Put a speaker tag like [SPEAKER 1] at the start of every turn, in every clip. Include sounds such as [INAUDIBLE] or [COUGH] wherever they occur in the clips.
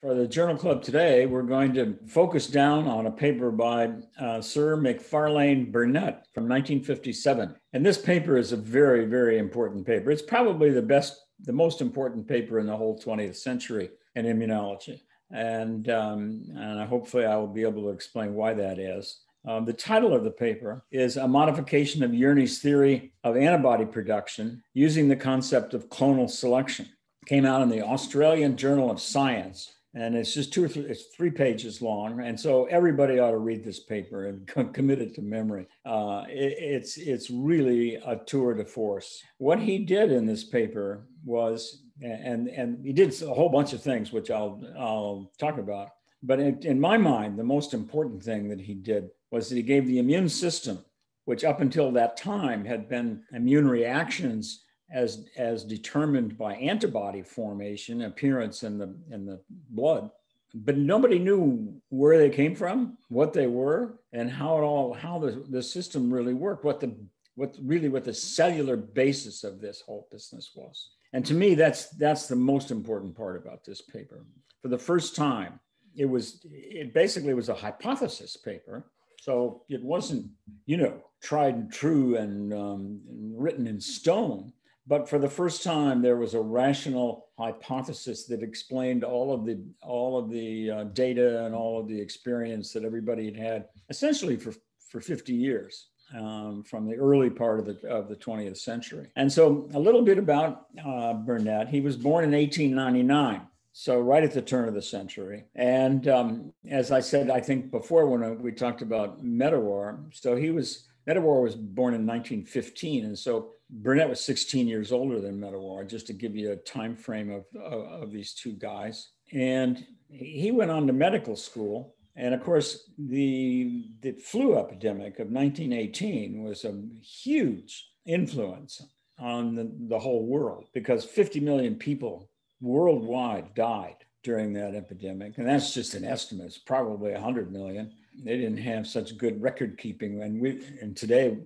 [SPEAKER 1] For the Journal Club today, we're going to focus down on a paper by uh, Sir Macfarlane Burnet from 1957. And this paper is a very, very important paper. It's probably the best, the most important paper in the whole 20th century in immunology. And, um, and hopefully I will be able to explain why that is. Um, the title of the paper is A Modification of Jerne's Theory of Antibody Production Using the Concept of Clonal Selection. It Came out in the Australian Journal of Science and it's just two or three, it's three pages long, and so everybody ought to read this paper and [LAUGHS] commit it to memory. Uh, it, it's it's really a tour de force. What he did in this paper was, and and he did a whole bunch of things, which I'll I'll talk about. But in, in my mind, the most important thing that he did was that he gave the immune system, which up until that time had been immune reactions as, as determined by antibody formation, appearance in the, in the blood. But nobody knew where they came from, what they were, and how it all, how the, the system really worked, what the, what really what the cellular basis of this whole business was. And to me, that's that's the most important part about this paper. For the first time, it was it basically was a hypothesis paper. So it wasn't, you know, tried and true and, um, and written in stone but for the first time, there was a rational hypothesis that explained all of the all of the uh, data and all of the experience that everybody had had essentially for, for 50 years. Um, from the early part of the, of the 20th century. And so, a little bit about uh, Burnet. He was born in 1899, so right at the turn of the century. And um, as I said, I think before when we talked about Medawar, so he was Medawar was born in 1915, and so Burnet was 16 years older than Medawar, just to give you a time frame of, of, of these two guys. And he went on to medical school. And of course, the, the flu epidemic of 1918 was a huge influence on the, the whole world because 50 million people worldwide died during that epidemic. And that's just an estimate, it's probably 100 million. They didn't have such good record keeping. And we, and today,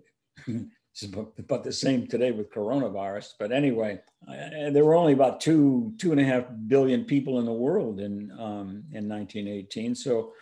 [SPEAKER 1] [LAUGHS] About the same today with coronavirus. But anyway, there were only about two two and a half billion people in the world in um, in 1918. So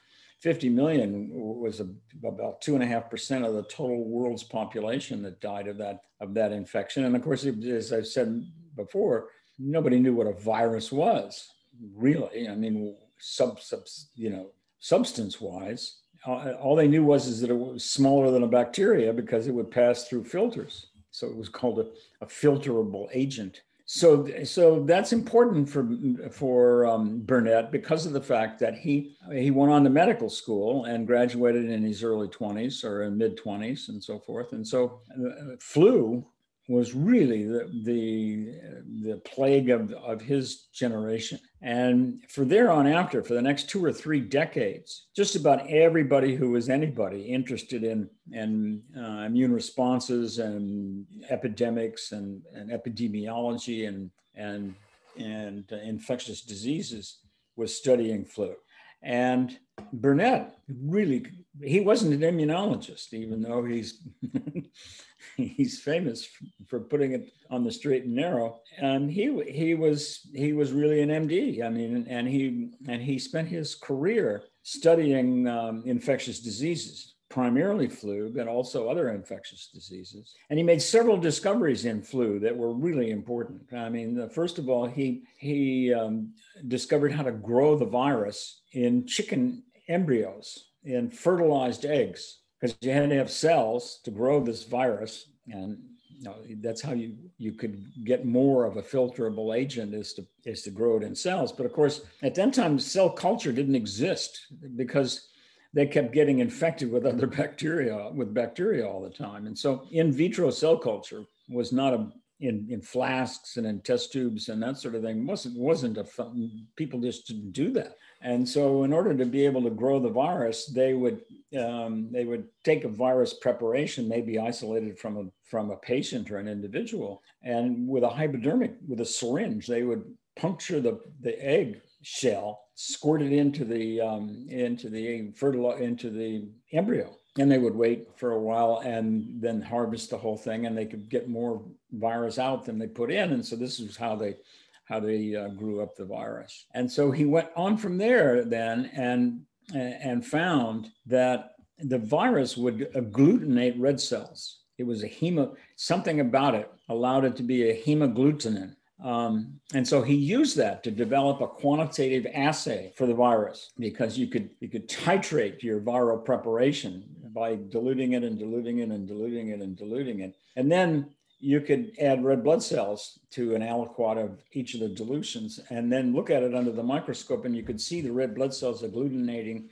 [SPEAKER 1] 50 million was a, about two and a half percent of the total world's population that died of that of that infection. And of course, as I've said before, nobody knew what a virus was really. I mean, sub, sub you know, substance wise all they knew was is that it was smaller than a bacteria because it would pass through filters. So it was called a, a filterable agent. So, so that's important for for um, Burnet because of the fact that he he went on to medical school and graduated in his early 20s or mid 20s and so forth. And so, uh, flu was really the, the, the plague of, of his generation. And for there on after, for the next two or three decades, just about everybody who was anybody interested in, in uh, immune responses and epidemics and, and epidemiology and, and, and infectious diseases was studying flu. And Burnet really, he wasn't an immunologist, even though he's [LAUGHS] [LAUGHS] he's famous for putting it on the straight and narrow. And he he was he was really an MD. I mean, and he and he spent his career studying um, infectious diseases, primarily flu, but also other infectious diseases. And he made several discoveries in flu that were really important. I mean, first of all, he he um, discovered how to grow the virus in chicken embryos in fertilized eggs because you had to have cells to grow this virus and you know, that's how you you could get more of a filterable agent is to is to grow it in cells. But of course at that time cell culture didn't exist because they kept getting infected with other [LAUGHS] bacteria with bacteria all the time. And so in vitro cell culture was not a in, in flasks and in test tubes and that sort of thing wasn't wasn't a fun, people just didn't do that. And so in order to be able to grow the virus they would um, they would take a virus preparation maybe isolated from a from a patient or an individual and with a hypodermic with a syringe they would puncture the the egg shell squirt it into the um, into the fertile into the embryo. And they would wait for a while and then harvest the whole thing and they could get more virus out than they put in and so this is how they how they uh, grew up the virus. And so he went on from there then and and found that the virus would agglutinate red cells. It was a hemo, something about it allowed it to be a hemagglutinin. Um, and so he used that to develop a quantitative assay for the virus because you could you could titrate your viral preparation by diluting it and diluting it and diluting it and diluting it. And then you could add red blood cells to an aliquot of each of the dilutions and then look at it under the microscope and you could see the red blood cells agglutinating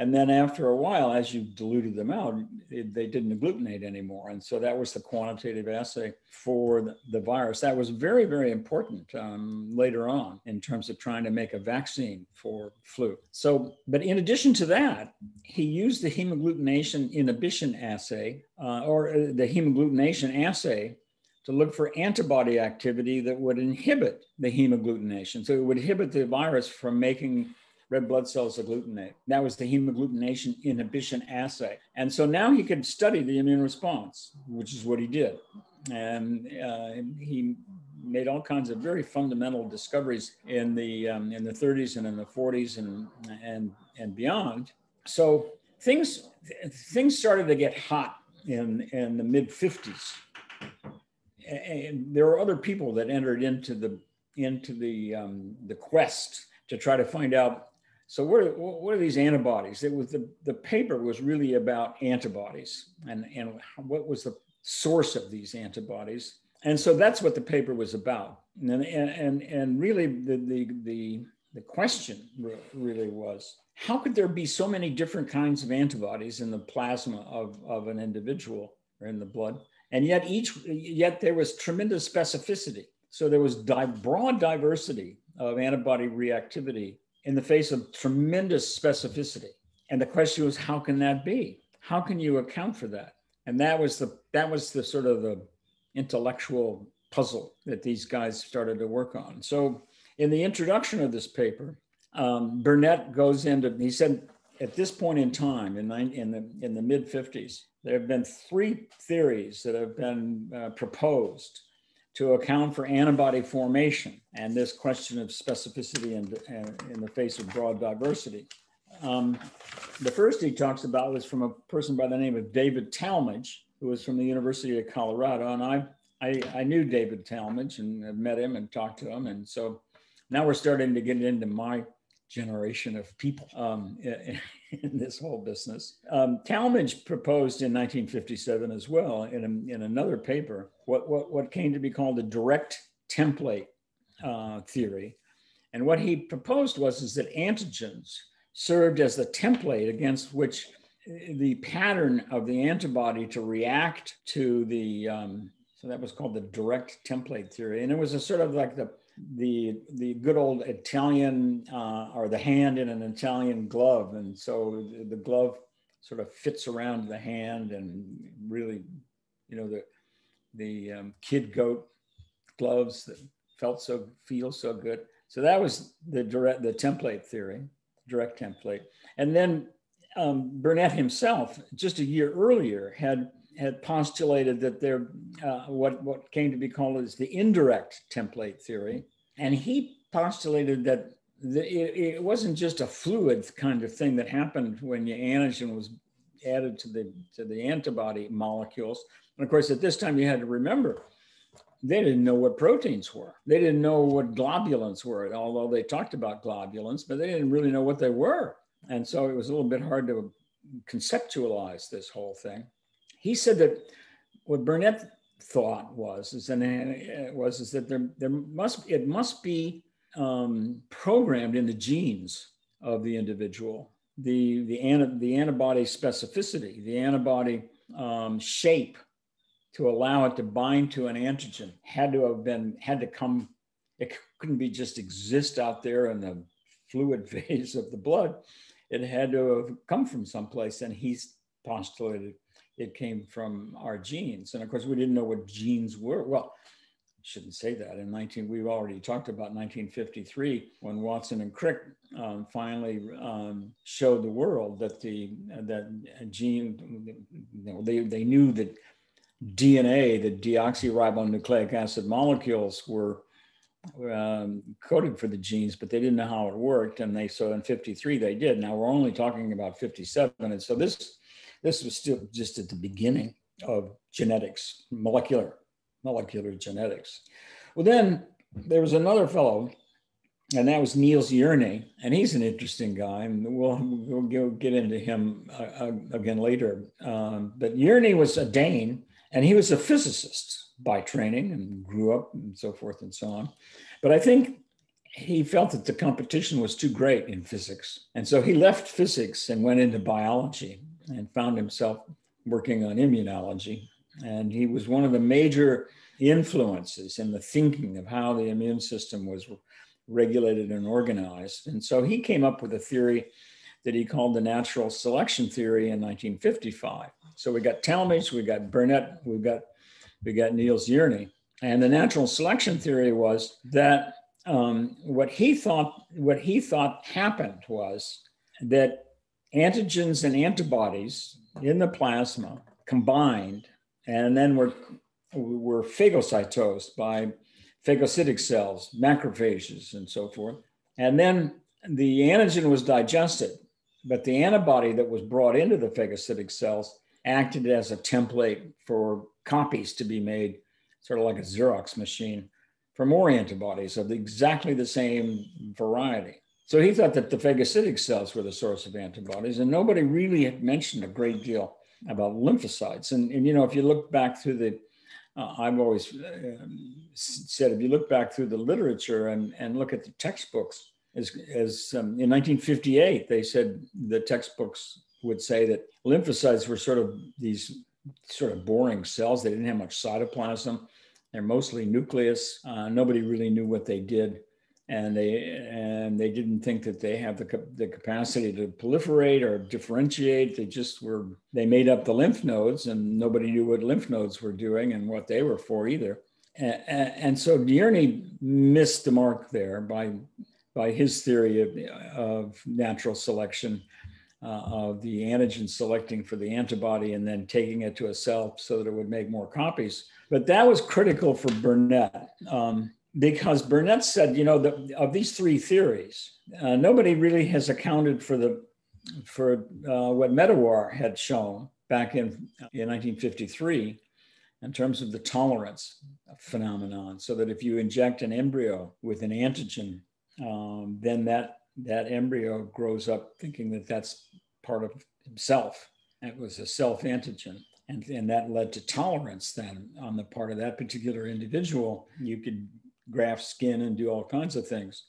[SPEAKER 1] and then after a while, as you diluted them out, it, they didn't agglutinate anymore. And so that was the quantitative assay for the, virus. That was very, very important um, later on in terms of trying to make a vaccine for flu. So, but in addition to that, he used the hemagglutination inhibition assay uh, or uh, the hemagglutination assay to look for antibody activity that would inhibit the hemagglutination. So it would inhibit the virus from making red blood cells agglutinate. That was the hemagglutination inhibition assay. And so now he could study the immune response, which is what he did. And uh, he made all kinds of very fundamental discoveries in the um, in the 30s and in the 40s and and and beyond. So things things started to get hot in in the mid 50s. And there were other people that entered into the into the um, the quest to try to find out so what are, what are these antibodies? It was the, the paper was really about antibodies and, and what was the source of these antibodies. And so that's what the paper was about. And, and, and really the, the, the, the question really was, how could there be so many different kinds of antibodies in the plasma of, of an individual or in the blood? And yet each, yet there was tremendous specificity. So there was di- broad diversity of antibody reactivity in the face of tremendous specificity. And the question was, how can that be? How can you account for that? And that was the that was the sort of the intellectual puzzle that these guys started to work on. So in the introduction of this paper, um, Burnet goes into he said at this point in time in, in the in the mid 50s there have been three theories that have been uh, proposed to account for antibody formation and this question of specificity in, in the face of broad diversity. Um, the first he talks about was from a person by the name of David Talmage, who was from the University of Colorado. And I, I, I knew David Talmage and met him and talked to him. And so now we're starting to get into my generation of people um, [LAUGHS] in, this whole business. Um, Talmage proposed in 1957 as well in, a, in another paper what, what, what came to be called the direct template uh, theory. And what he proposed was is that antigens served as the template against which the pattern of the antibody to react to the um, so that was called the direct template theory and it was a sort of like the the the good old Italian uh, or the hand in an Italian glove, and so the glove sort of fits around the hand, and really, you know, the the um, kid goat gloves that felt so feel so good. So that was the direct the template theory, direct template, and then um, Burnet himself, just a year earlier, had had postulated that there, uh, what, what came to be called as the indirect template theory. And he postulated that the, it, it, wasn't just a fluid kind of thing that happened when your antigen was added to the, to the antibody molecules. And of course, at this time, you had to remember they didn't know what proteins were. They didn't know what globulins were, although they talked about globulins, but they didn't really know what they were. And so it was a little bit hard to conceptualize this whole thing he said that what Burnet thought was is uh, was is that there there must it must be um, programmed in the genes of the individual. The the, the antibody specificity the antibody um, shape to allow it to bind to an antigen had to have been had to come it couldn't be just exist out there in the fluid [LAUGHS] phase of the blood. It had to have come from someplace and he's postulated it came from our genes. And of course, we didn't know what genes were. Well, I shouldn't say that. In 19, we've already talked about 1953 when Watson and Crick um, finally um, showed the world that the that gene, you know, they, they knew that DNA, the deoxyribonucleic acid molecules were um, coded for the genes, but they didn't know how it worked. And they so in 53 they did. Now we're only talking about 57, and so this this was still just at the beginning of genetics, molecular molecular genetics. Well, then there was another fellow, and that was Niels Jerne, and he's an interesting guy, and we'll we'll get into him uh, uh, again later. Um, but Jerne was a Dane, and he was a physicist by training and grew up and so forth and so on. But I think he felt that the competition was too great in physics. And so he left physics and went into biology and found himself working on immunology. And he was one of the major influences in the thinking of how the immune system was regulated and organized. And so he came up with a theory that he called the natural selection theory in 1955. So we got Talmage, we got Burnet, we've got we got Niels Jerne. And the natural selection theory was that um, what he thought what he thought happened was that antigens and antibodies in the plasma combined and then were were phagocytosed by phagocytic cells, macrophages, and so forth. And then the antigen was digested, but the antibody that was brought into the phagocytic cells acted as a template for copies to be made, sort of like a Xerox machine, for more antibodies of exactly the same variety. So he thought that the phagocytic cells were the source of antibodies, and nobody really had mentioned a great deal about lymphocytes. And, and you know, if you look back through the, uh, I've always uh, said, if you look back through the literature and, and look at the textbooks, as, as um, in 1958, they said the textbooks would say that lymphocytes were sort of these sort of boring cells. They didn't have much cytoplasm. They're mostly nucleus. Uh, nobody really knew what they did, and they and they didn't think that they have the the capacity to proliferate or differentiate. They just were. They made up the lymph nodes, and nobody knew what lymph nodes were doing and what they were for either. And, and so Jerne missed the mark there by by his theory of, of natural selection uh, of the antigen selecting for the antibody and then taking it to a cell so that it would make more copies. But that was critical for Burnet um, because Burnet said, you know, the, of these three theories, uh, nobody really has accounted for the for uh, what Medawar had shown back in, in 1953 in terms of the tolerance phenomenon. So that if you inject an embryo with an antigen, um, then that that embryo grows up thinking that that's part of himself. It was a self antigen. And, and that led to tolerance then on the part of that particular individual. You could graft skin and do all kinds of things.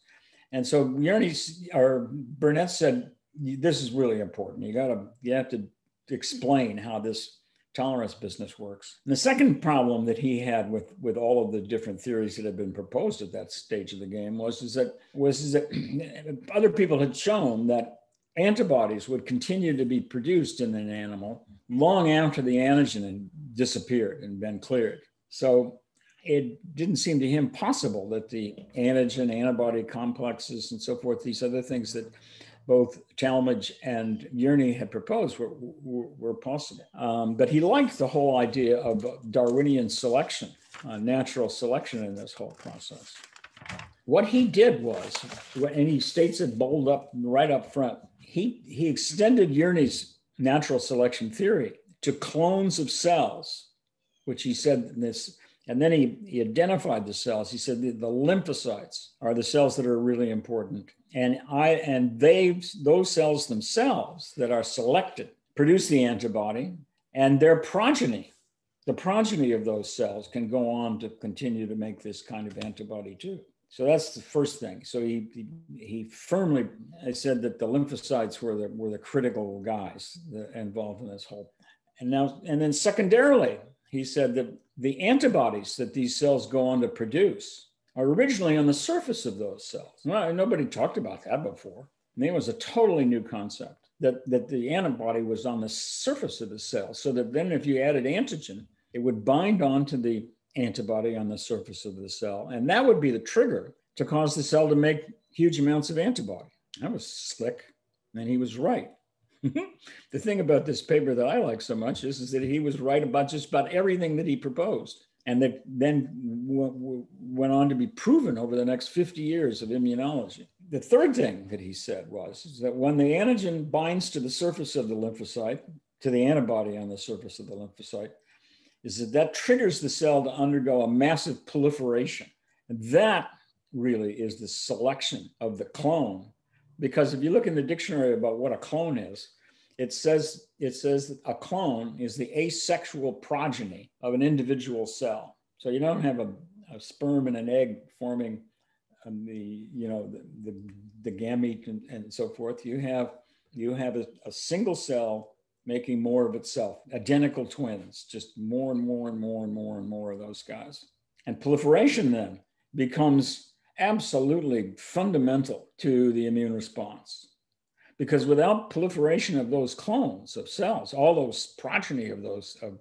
[SPEAKER 1] And so Jerne or Burnet said, this is really important. You gotta, you have to explain how this tolerance business works. And the second problem that he had with, with all of the different theories that had been proposed at that stage of the game was is that was is that [CLEARS THROAT] other people had shown that antibodies would continue to be produced in an animal long after the antigen had disappeared and been cleared. So it didn't seem to him possible that the antigen antibody complexes and so forth, these other things that both Talmage and Jerne had proposed were, were, were possible. Um, but he liked the whole idea of Darwinian selection, uh, natural selection in this whole process. What he did was, and he states it bold up right up front, he, he extended Jerne's natural selection theory to clones of cells, which he said in this, and then he, he identified the cells. He said the, the lymphocytes are the cells that are really important and I and they those cells themselves that are selected produce the antibody, and their progeny, the progeny of those cells, can go on to continue to make this kind of antibody too. So that's the first thing. So he he, firmly said that the lymphocytes were the were the critical guys involved in this whole. And now and then secondarily, he said that the antibodies that these cells go on to produce are originally on the surface of those cells. Well, nobody talked about that before. And it was a totally new concept that, that the antibody was on the surface of the cell. So that then if you added antigen, it would bind onto the antibody on the surface of the cell. And that would be the trigger to cause the cell to make huge amounts of antibody. That was slick. And he was right. [LAUGHS] the thing about this paper that I like so much is, is that he was right about just about everything that he proposed. and that then went on to be proven over the next 50 years of immunology. The third thing that he said was that when the antigen binds to the surface of the lymphocyte, to the antibody on the surface of the lymphocyte, is that that triggers the cell to undergo a massive proliferation. And that really is the selection of the clone. Because if you look in the dictionary about what a clone is, it says it says that a clone is the asexual progeny of an individual cell. So you don't have a, a sperm and an egg forming um, the you know the, the, the gamete and, and, so forth. You have you have a, a single cell making more of itself, identical twins, just more and more and more and more and more of those guys. And proliferation then becomes absolutely fundamental to the immune response. Because without proliferation of those clones of cells, all those progeny of those of,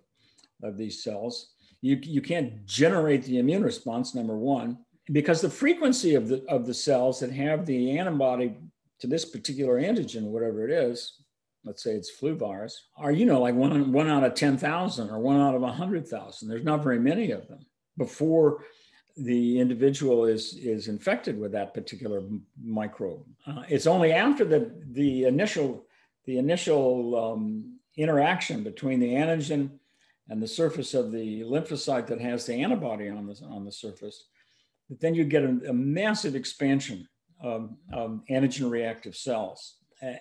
[SPEAKER 1] of these cells, you, you can't generate the immune response, number one, because the frequency of the of the cells that have the antibody to this particular antigen, whatever it is, let's say it's flu virus, are you know like one one out of ten thousand or one out of a hundred thousand. There's not very many of them before the individual is is infected with that particular microbe. Uh, it's only after the the initial the initial um, interaction between the antigen and the surface of the lymphocyte that has the antibody on the on the surface that then you get a, a massive expansion of, of antigen reactive cells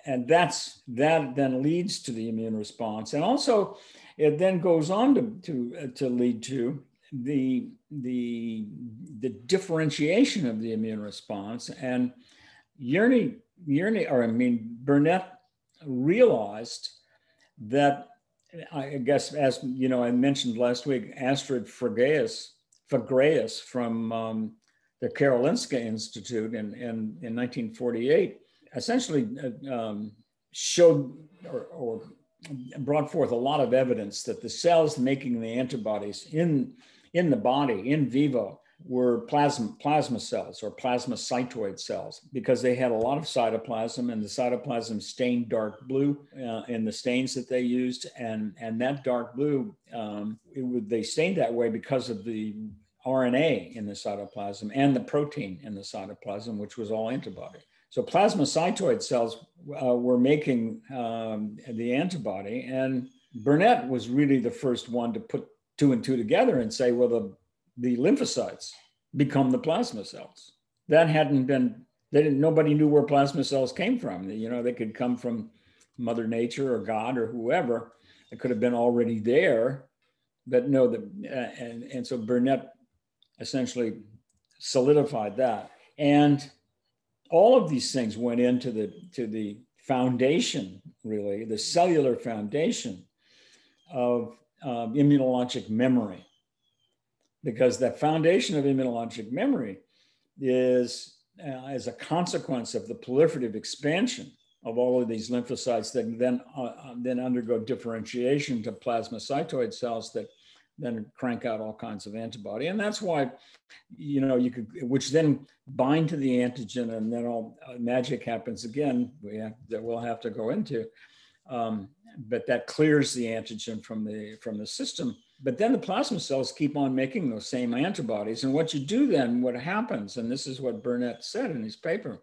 [SPEAKER 1] and that's that then leads to the immune response and also it then goes on to to, uh, to lead to the, the, the differentiation of the immune response. And Jerne, Jerne, or I mean, Burnet realized that, I guess, as you know, I mentioned last week, Astrid Fagraeus from um, the Karolinska Institute in, in, in 1948 essentially uh, um, showed or, or, brought forth a lot of evidence that the cells making the antibodies in in the body, in vivo, were plasma, plasma cells or plasmacytoid cells because they had a lot of cytoplasm and the cytoplasm stained dark blue uh, in the stains that they used. And, and that dark blue, um, would, they stained that way because of the RNA in the cytoplasm and the protein in the cytoplasm, which was all antibody. So plasmacytoid cells uh, were making um, the antibody, and Burnet was really the first one to put two and two together and say, well, the, the lymphocytes become the plasma cells. That hadn't been, they didn't, nobody knew where plasma cells came from. You know, they could come from Mother Nature or God or whoever. It could have been already there, but no, the, uh, and, and so Burnet essentially solidified that. And all of these things went into the, to the foundation, really, the cellular foundation of um, immunologic memory. Because the foundation of immunologic memory is uh, as a consequence of the proliferative expansion of all of these lymphocytes that then, uh, uh, then undergo differentiation to plasmacytoid cells that then crank out all kinds of antibody. And that's why, you know, you could, which then bind to the antigen and then all uh, magic happens again, we have, that we'll have to go into. Um, but that clears the antigen from the from the system. But then the plasma cells keep on making those same antibodies. And what you do then, what happens, and this is what Burnet said in his paper,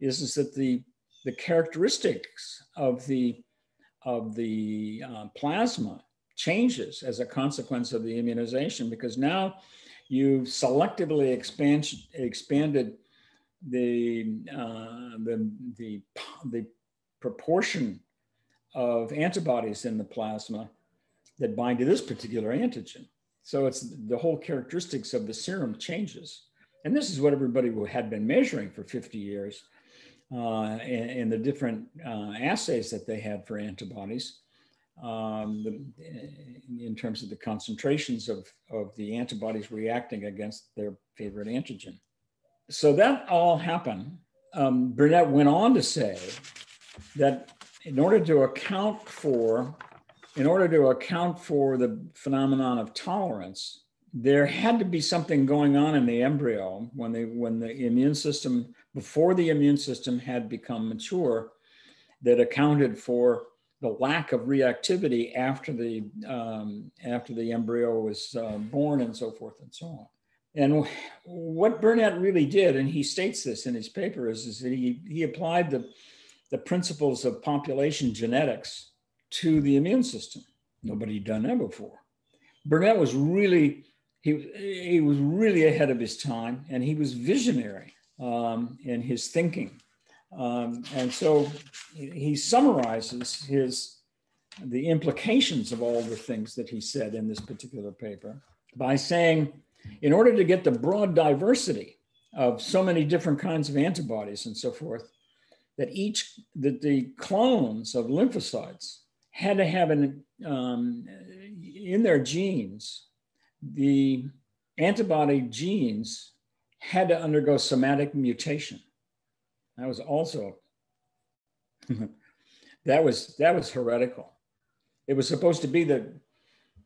[SPEAKER 1] is, is that the the characteristics of the of the uh, plasma changes as a consequence of the immunization because now you've selectively expand, expanded the, uh, the, the, the proportion of antibodies in the plasma that bind to this particular antigen. So it's the whole characteristics of the serum changes. And this is what everybody had been measuring for 50 years uh, in, in, the different uh, assays that they had for antibodies um, the, in terms of the concentrations of, of the antibodies reacting against their favorite antigen. So that all happened. Um, Burnet went on to say that in order to account for in order to account for the phenomenon of tolerance there had to be something going on in the embryo when they when the immune system before the immune system had become mature that accounted for the lack of reactivity after the um, after the embryo was uh, born and so forth and so on. And what Burnet really did, and he states this in his paper, is, is that he, he applied the, the principles of population genetics to the immune system. Nobody had done that before. Burnet was really he, he was really ahead of his time and he was visionary um, in his thinking. Um, and so he summarizes his the implications of all the things that he said in this particular paper by saying, in order to get the broad diversity of so many different kinds of antibodies and so forth, that each that the clones of lymphocytes had to have an um, in their genes the antibody genes had to undergo somatic mutation. That was also [LAUGHS] that was that was heretical. It was supposed to be that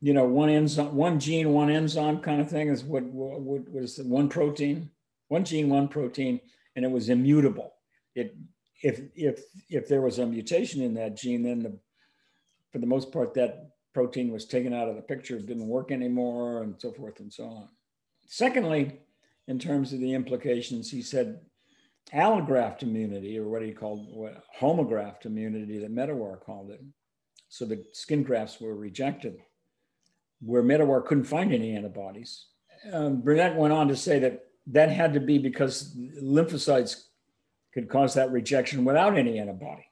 [SPEAKER 1] you know one enzyme, one gene, one enzyme kind of thing is what what was one protein, one gene, one protein, and it was immutable. It if if if there was a mutation in that gene, then the for the most part that protein was taken out of the picture, didn't work anymore, and so forth and so on. Secondly, in terms of the implications, he said allograft immunity, or what he called what, homograft immunity that Medawar called it. So the skin grafts were rejected, where Medawar couldn't find any antibodies. Um, Burnet went on to say that that had to be because lymphocytes could cause that rejection without any antibody.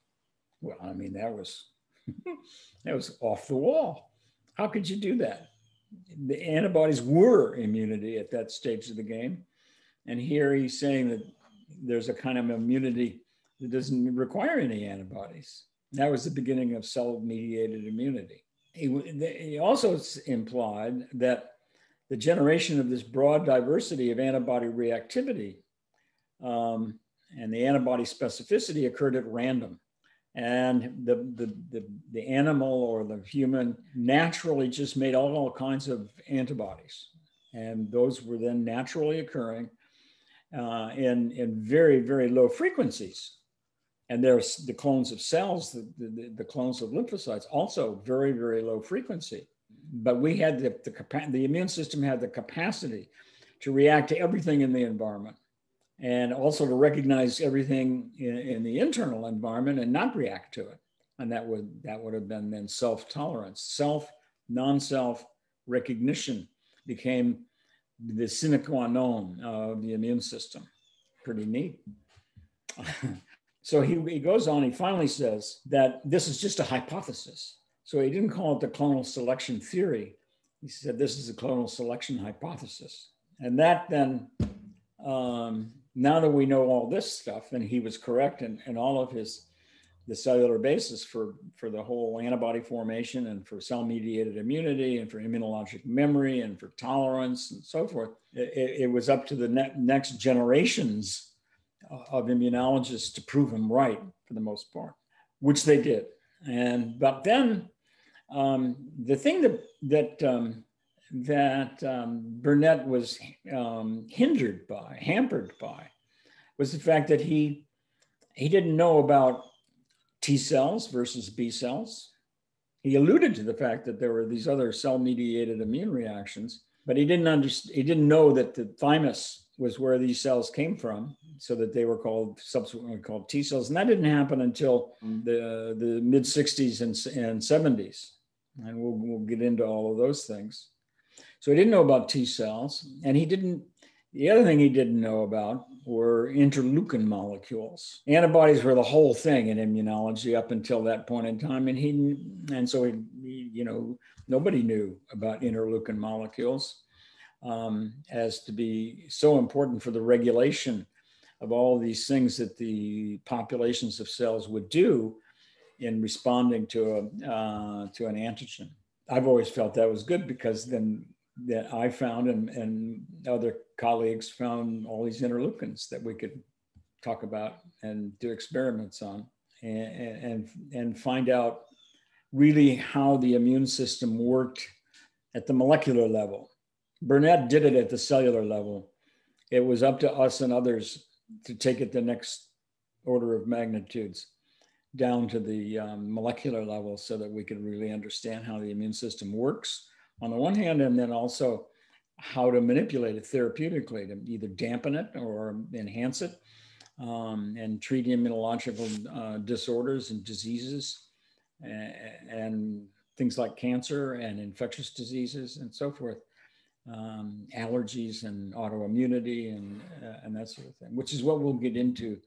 [SPEAKER 1] Well, I mean, that was [LAUGHS] That was off the wall. How could you do that? The antibodies were immunity at that stage of the game. And here he's saying that there's a kind of immunity that doesn't require any antibodies. That was the beginning of cell mediated immunity. He, he also implied that the generation of this broad diversity of antibody reactivity um, and the antibody specificity occurred at random and the, the, the, the, animal or the human naturally just made all, all kinds of antibodies. And those were then naturally occurring uh, in, in very, very low frequencies. And there's the clones of cells, the, the, the, clones of lymphocytes, also very, very low frequency. But we had the, the, the immune system had the capacity to react to everything in the environment and also to recognize everything in, in, the internal environment and not react to it. And that would that would have been then self-tolerance, self, non-self recognition became the sine qua non of the immune system. Pretty neat. [LAUGHS] so he, he goes on, he finally says that this is just a hypothesis. So he didn't call it the clonal selection theory. He said this is a clonal selection hypothesis. And that then um, now that we know all this stuff, and he was correct in, in all of his the cellular basis for, for the whole antibody formation and for cell mediated immunity and for immunologic memory and for tolerance and so forth. It, it was up to the ne- next generations of immunologists to prove him right for the most part, which they did. And but then um, the thing that that um, that um, Burnet was um, hindered by, hampered by, was the fact that he he didn't know about T cells versus B cells. He alluded to the fact that there were these other cell-mediated immune reactions, but he didn't understand. He didn't know that the thymus was where these cells came from, so that they were called subsequently called T cells, and that didn't happen until the the mid '60s and, and '70s, and we'll we'll get into all of those things. So he didn't know about T cells, and he didn't. The other thing he didn't know about were interleukin molecules. Antibodies were the whole thing in immunology up until that point in time, and he and so he, you know, nobody knew about interleukin molecules um, as to be so important for the regulation of all of these things that the populations of cells would do in responding to a uh, to an antigen. I've always felt that was good because then that I found and, and other colleagues found all these interleukins that we could talk about and do experiments on and, and, and find out really how the immune system worked at the molecular level. Burnet did it at the cellular level. It was up to us and others to take it the next order of magnitudes. Down to the um, molecular level so that we could really understand how the immune system works on the one hand, and then also how to manipulate it therapeutically to either dampen it or enhance it um, and treat immunological uh, disorders and diseases and, and, things like cancer and infectious diseases and so forth, um, allergies and autoimmunity and, uh, and that sort of thing, which is what we'll get into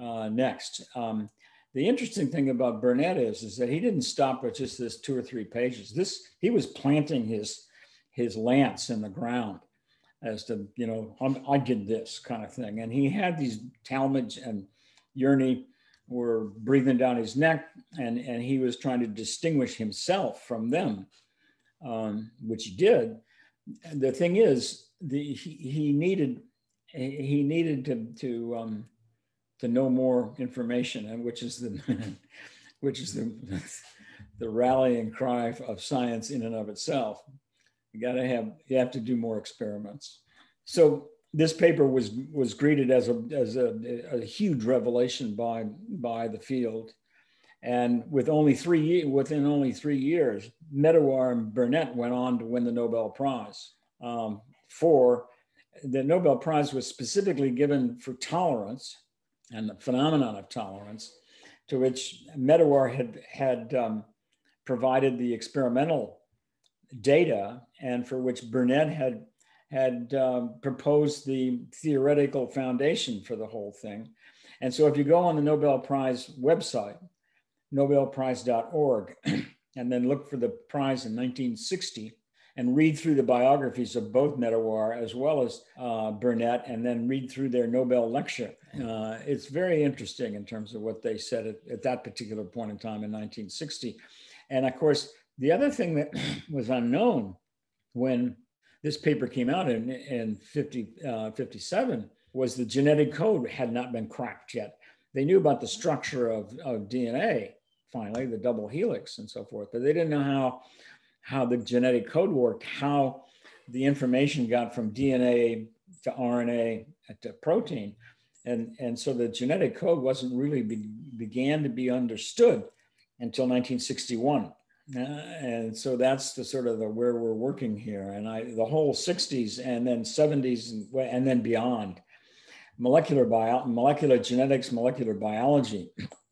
[SPEAKER 1] uh, next. Um, the interesting thing about Burnet is, is that he didn't stop with just this two or three pages. This he was planting his his lance in the ground as to you know i did this kind of thing, and he had these Talmage and Jerne were breathing down his neck, and and he was trying to distinguish himself from them, um, which he did. And the thing is, the he, he needed he needed to to um, to know more information, and which is the [LAUGHS] which is the [LAUGHS] the rallying cry of science in and of itself. You got to have you have to do more experiments. So this paper was was greeted as a as a, a huge revelation by by the field, and with only three within only three years, Medawar and Burnet went on to win the Nobel Prize um, for the Nobel Prize was specifically given for tolerance and the phenomenon of tolerance, to which Medawar had, had um, provided the experimental data and for which Burnet had, had um, proposed the theoretical foundation for the whole thing. And so if you go on the Nobel Prize website, nobelprize.org, [CLEARS THROAT] and then look for the prize in 1960, and read through the biographies of both Medawar as well as uh, Burnet, and then read through their Nobel lecture. Uh, it's very interesting in terms of what they said at, at, that particular point in time in 1960. And of course, the other thing that [CLEARS THROAT] was unknown when this paper came out in, in 50, uh, 57 was the genetic code had not been cracked yet. They knew about the structure of, of DNA, finally, the double helix and so forth, but they didn't know how how the genetic code worked, how the information got from DNA to RNA to protein. And, and so the genetic code wasn't really be, began to be understood until 1961. Uh, and so that's the sort of the where we're working here. And I, the whole 60s and then 70s and, and then beyond, molecular bio, molecular genetics, molecular biology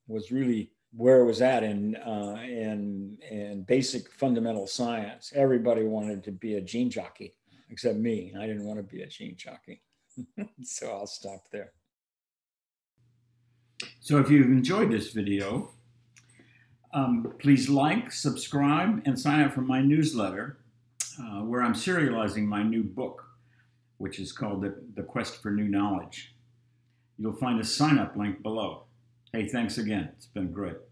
[SPEAKER 1] was really where it was at in uh, in in basic fundamental science. Everybody wanted to be a gene jockey, except me. I didn't want to be a gene jockey, [LAUGHS] so I'll stop there. So if you've enjoyed this video, um, please like, subscribe, and sign up for my newsletter, uh, where I'm serializing my new book, which is called the, the Quest for New Knowledge. You'll find a sign up link below. Hey, thanks again. It's been great.